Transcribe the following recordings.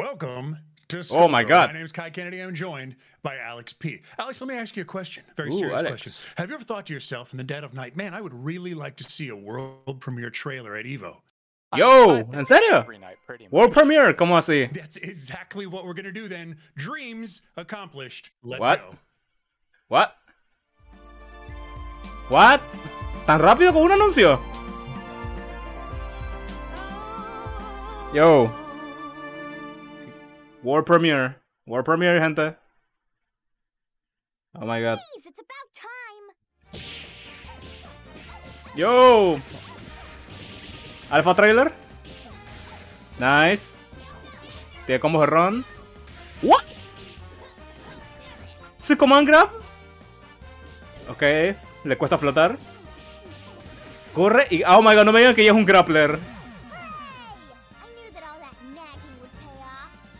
Welcome to Oh my God. My name is Kai Kennedy. I'm joined by Alex P. Alex, let me ask you a question. Very Ooh, serious Alex. question. Have you ever thought to yourself in the dead of night, man, I would really like to see a world premiere trailer at Evo? Yo, ¿en serio? Every night. World Premiere, ¿cómo así? That's exactly what we're gonna do then. Dreams accomplished. Let's What? go. What? What? ¿Tan rápido con un anuncio? Yo. World Premiere. World Premiere, gente. Oh my god. Yo. Alpha trailer. Nice. Tiene combos de run. What? ¿Se command grab? Ok, le cuesta flotar. Corre y... Oh my god, no me digan que ella es un grappler.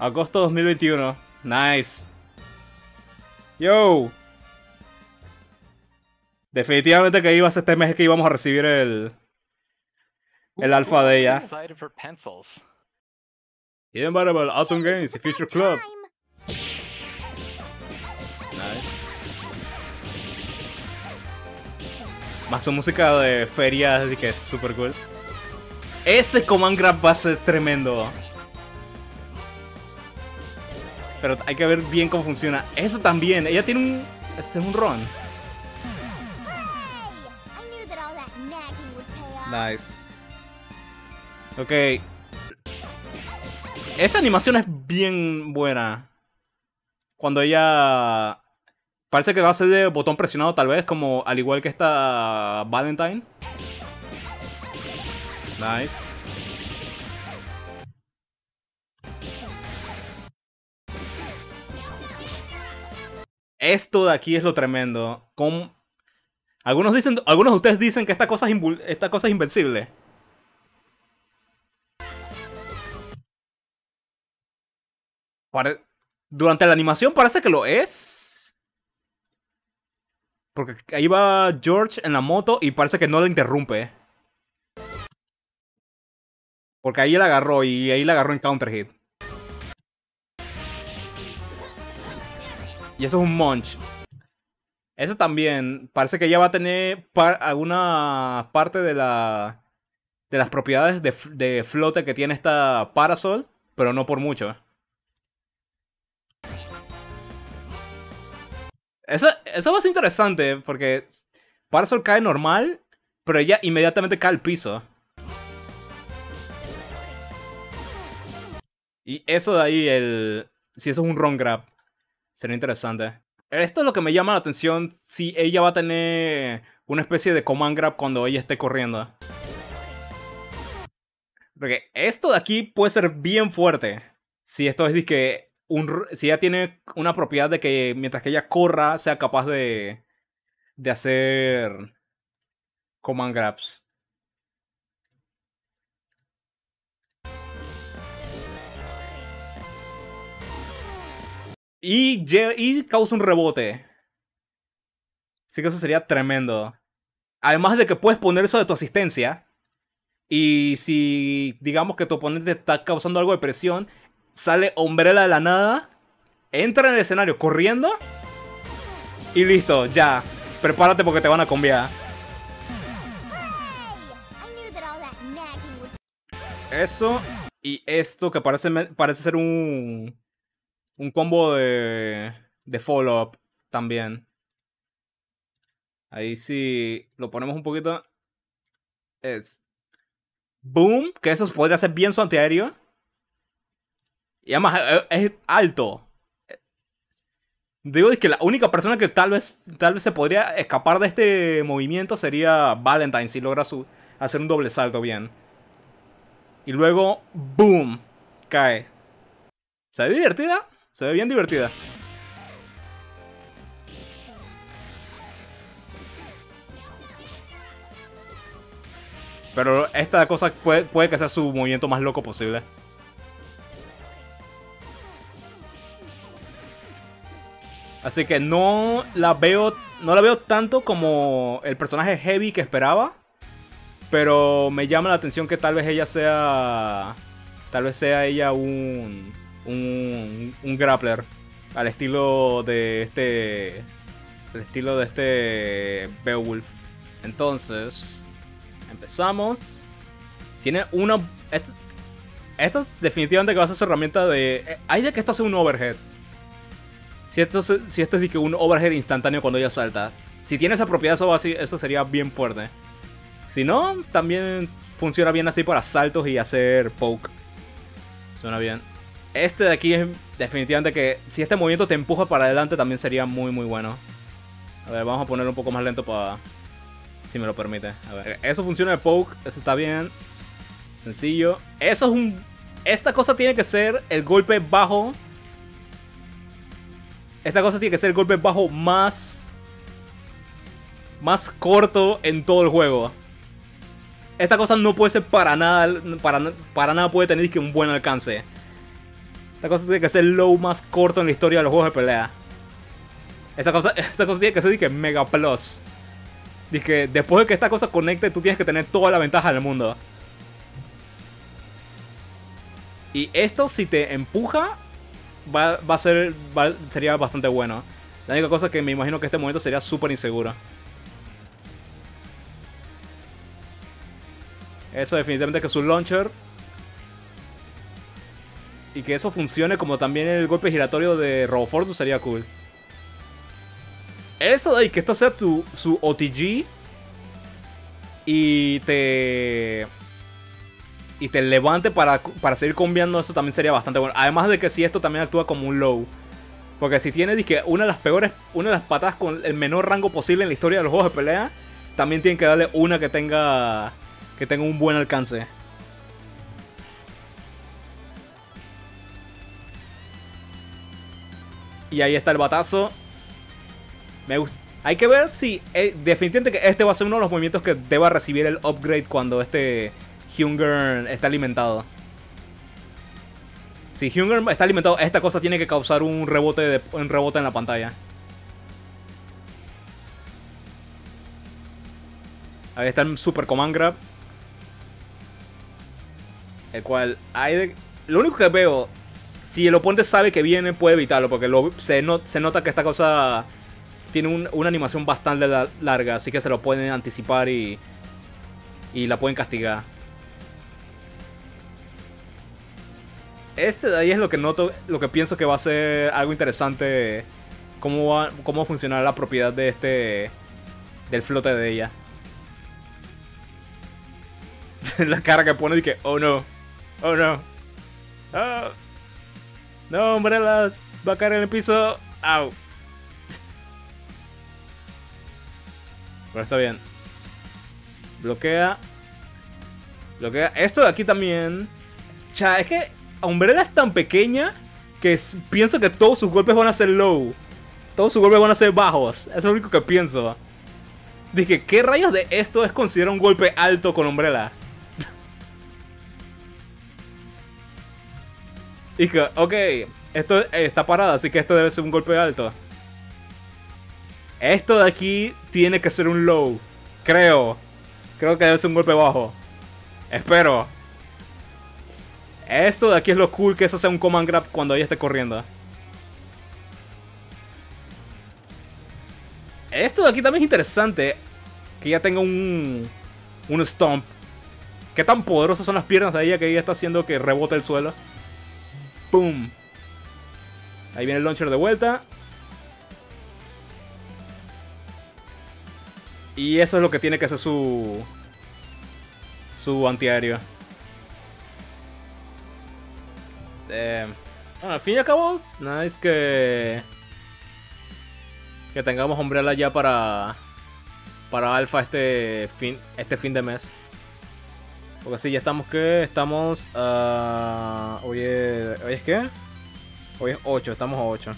Agosto 2021. Nice. Yo. Definitivamente que iba a ser este mes que íbamos a recibir el... El alfa de ella. Inevitable Autumn Games y Future Club. Nice. Más su música de feria, así que es super cool. Ese command grab va a ser tremendo. Pero hay que ver bien cómo funciona. Eso también, ella tiene un. Ese es un run. Nice. Ok. Esta animación es bien buena. Cuando ella... Parece que va a ser de botón presionado tal vez, como al igual que esta Valentine. Nice. Esto de aquí es lo tremendo. Con... Algunos dicen, algunos de ustedes dicen que esta cosa es, esta cosa es invencible. Durante la animación parece que lo es. Porque ahí va George en la moto y parece que no la interrumpe. Porque ahí la agarró y ahí la agarró en counter hit. Y eso es un munch. Eso también. Parece que ella va a tener alguna parte de la. de las propiedades de, de flote que tiene esta Parasol. Pero no por mucho. Eso, eso va a ser interesante porque Parasol cae normal, pero ella inmediatamente cae al piso. Y eso de ahí, el. Si eso es un run grab, sería interesante. Esto es lo que me llama la atención. Si ella va a tener una especie de command grab cuando ella esté corriendo. Porque esto de aquí puede ser bien fuerte. Si esto es que un, si ella tiene una propiedad de que mientras que ella corra sea capaz de de hacer command grabs. Y, y causa un rebote. Así que eso sería tremendo. Además de que puedes poner eso de tu asistencia. Y si digamos que tu oponente está causando algo de presión, sale Umbrella de la nada, entra en el escenario corriendo y listo, ya. Prepárate porque te van a cambiar. Eso y esto que parece, parece ser un, un combo de, de follow-up también. Ahí sí lo ponemos un poquito. Es. Boom, que eso podría ser bien su antiaéreo. Y además eh, es alto. Digo es que la única persona que tal vez, tal vez se podría escapar de este movimiento sería Valentine si logra su, hacer un doble salto bien. Y luego, boom, cae. ¿Se ve divertida? Se ve bien divertida. Pero esta cosa puede, que sea su movimiento más loco posible. Así que no la veo. No la veo tanto como el personaje heavy que esperaba. Pero me llama la atención que tal vez ella sea. Tal vez sea ella un. Un, un grappler al estilo de este el estilo de este Beowulf. Entonces, empezamos. Tiene una esto, es definitivamente que va a ser su herramienta de eh, hay de que esto sea un overhead. Si esto, si esto es que un overhead instantáneo cuando ella salta. Si tiene esa propiedad, eso, va así- eso sería bien fuerte. Si no, también funciona bien así para saltos y hacer poke. Suena bien. Este de aquí es definitivamente que si este movimiento te empuja para adelante también sería muy muy bueno. A ver, vamos a ponerlo un poco más lento para... Si me lo permite. A ver, eso funciona de poke, eso está bien. Sencillo. Eso es un... Esta cosa tiene que ser el golpe bajo. Esta cosa tiene que ser el golpe bajo más... Más corto en todo el juego. Esta cosa no puede ser para nada... Para, para nada puede tener que un buen alcance. Esta cosa tiene que ser el low más corto en la historia de los juegos de pelea. Esta cosa, esta cosa tiene que ser que mega plus. Que después de que esta cosa conecte, tú tienes que tener toda la ventaja del mundo. Y esto, si te empuja, va, va a ser. sería bastante bueno. La única cosa que me imagino que este momento sería súper inseguro. Eso definitivamente que su launcher. Y que eso funcione como también el golpe giratorio de Robofortus sería cool. Eso de ahí, que esto sea tu, su OTG. Y te. Y te levante para, para seguir cambiando eso también sería bastante bueno. Además de que si esto también actúa como un low. Porque si tiene dizque, una de las peores, una de las patadas con el menor rango posible en la historia de los juegos de pelea, también tienen que darle una que tenga que tenga un buen alcance. Y ahí está el batazo. Me. Hay que ver si. eh, definitivamente que este va a ser uno de los movimientos que deba recibir el upgrade cuando este Hunger está alimentado. Si Hunger está alimentado, esta cosa tiene que causar un rebote, de, un rebote en la pantalla. Ahí está el Super Command Grab. El cual hay de- Lo único que veo, si el oponente sabe que viene, puede evitarlo. Porque se, no- se nota que esta cosa tiene un- una animación bastante la- larga. Así que se lo pueden anticipar y, y la pueden castigar. Este de ahí es lo que noto, lo que pienso que va a ser algo interesante. Cómo va, cómo va a funcionar la propiedad de este. Del flote de ella. la cara que pone y que, oh no, oh no, oh, no, hombre, la va a caer en el piso, au. Pero está bien. Bloquea. Bloquea. Esto de aquí también. Cha, es que Umbrella es tan pequeña que pienso que todos sus golpes van a ser low. Todos sus golpes van a ser bajos. Es lo único que pienso. Dije, ¿qué rayos de esto es considerado un golpe alto con Umbrella? Dije, ok, esto está parada, así que esto debe ser un golpe alto. Esto de aquí tiene que ser un low. Creo. Creo que debe ser un golpe bajo. Espero. Esto de aquí es lo cool que eso sea un command grab cuando ella esté corriendo. Esto de aquí también es interesante. Que ella tenga un. Un stomp. ¿Qué tan poderosas son las piernas de ella que ella está haciendo que rebote el suelo? ¡Pum! Ahí viene el launcher de vuelta. Y eso es lo que tiene que hacer su. Su antiaéreo. Eh, bueno, al fin y al cabo, nice que. Que tengamos Umbrella ya para. Para Alpha este fin, este fin de mes. Porque sí, ya estamos que. Estamos. ah, hoy, es, ¿Hoy es qué? Hoy es 8, estamos a 8.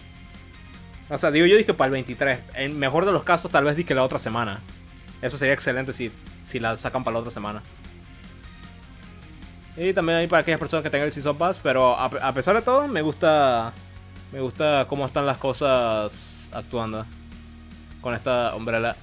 O sea, digo yo dije para el 23. En mejor de los casos, tal vez dije la otra semana. Eso sería excelente si, si la sacan para la otra semana. Y también hay para aquellas personas que tengan el Season Pass. Pero a, a pesar de todo, me gusta. Me gusta cómo están las cosas actuando. Con esta umbrella.